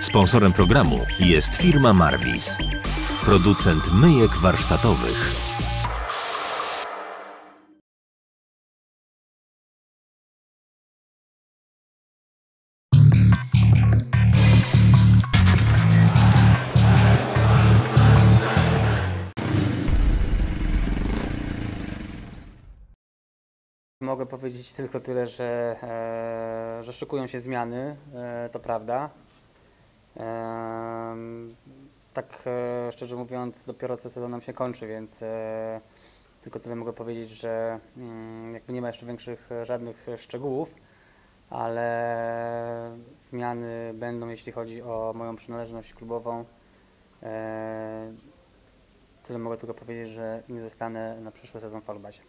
Sponsorem programu jest firma Marvis, producent myjek warsztatowych. Mogę powiedzieć tylko tyle, że, e, że szykują się zmiany, e, to prawda. Tak e, szczerze mówiąc, dopiero co sezon nam się kończy, więc e, tylko tyle mogę powiedzieć, że mm, jakby nie ma jeszcze większych e, żadnych szczegółów, ale zmiany będą, jeśli chodzi o moją przynależność klubową. Tyle mogę tylko powiedzieć, że nie zostanę na przyszły sezon w Falubazie.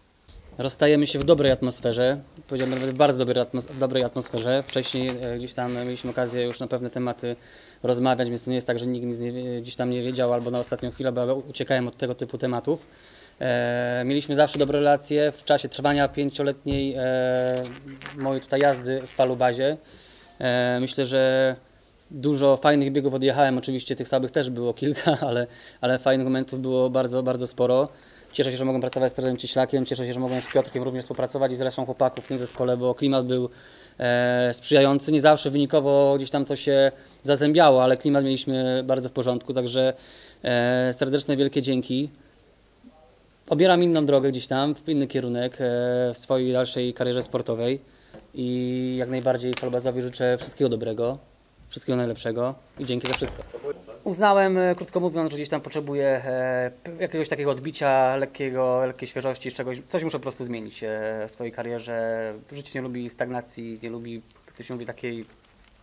Rozstajemy się w dobrej atmosferze, powiedziałbym nawet w bardzo dobrej, atmos- dobrej atmosferze. Wcześniej e, gdzieś tam mieliśmy okazję już na pewne tematy rozmawiać, więc to nie jest tak, że nikt nic nie, gdzieś tam nie wiedział albo na ostatnią chwilę, bo uciekałem od tego typu tematów. E, mieliśmy zawsze dobre relacje w czasie trwania pięcioletniej e, mojej tutaj jazdy w Falubazie. E, myślę, że dużo fajnych biegów odjechałem, oczywiście tych słabych też było kilka, ale, ale fajnych momentów było bardzo, bardzo sporo. Cieszę się, że mogłem pracować z trenerem Cieślakiem, cieszę się, że mogłem z Piotrkiem również współpracować i z resztą chłopaków w tym zespole, bo klimat był e, sprzyjający. Nie zawsze wynikowo gdzieś tam to się zazębiało, ale klimat mieliśmy bardzo w porządku, także e, serdeczne wielkie dzięki. Obieram inną drogę gdzieś tam, w inny kierunek e, w swojej dalszej karierze sportowej i jak najbardziej Kolbazowi życzę wszystkiego dobrego, wszystkiego najlepszego i dzięki za wszystko. Uznałem, e, krótko mówiąc, że gdzieś tam potrzebuję e, jakiegoś takiego odbicia, lekkiego, lekkiej świeżości, czegoś, coś muszę po prostu zmienić e, w swojej karierze. Życie nie lubi stagnacji, nie lubi, jak to się mówi, takiej,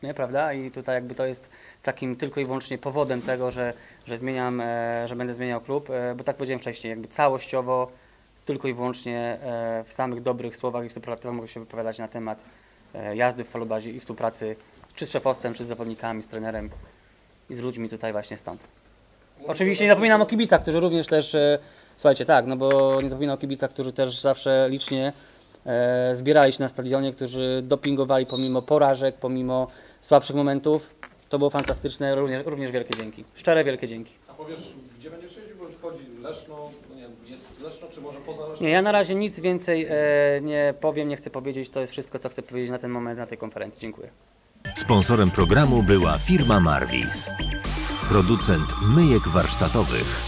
nie, prawda? I tutaj jakby to jest takim tylko i wyłącznie powodem tego, że, że zmieniam, że będę zmieniał klub, bo tak powiedziałem wcześniej, jakby całościowo, tylko i wyłącznie w samych dobrych słowach i w superlatywach mogę się wypowiadać na temat jazdy w falobazie i współpracy czy z szefostwem, czy z zawodnikami, z trenerem i z ludźmi tutaj właśnie stąd. Oczywiście nie zapominam o kibicach, którzy również też, e, słuchajcie, tak, no bo nie zapominam o kibicach, którzy też zawsze licznie e, zbierali się na stadionie, którzy dopingowali pomimo porażek, pomimo słabszych momentów. To było fantastyczne, również, również wielkie dzięki. Szczere wielkie dzięki. A powiesz, gdzie będziesz jeździł? Bo chodzi Leszno, no nie wiem, jest Leszno, czy może poza Leszno? Nie, ja na razie nic więcej e, nie powiem, nie chcę powiedzieć. To jest wszystko, co chcę powiedzieć na ten moment, na tej konferencji. Dziękuję. Sponsorem programu była firma Marvis, producent myjek warsztatowych.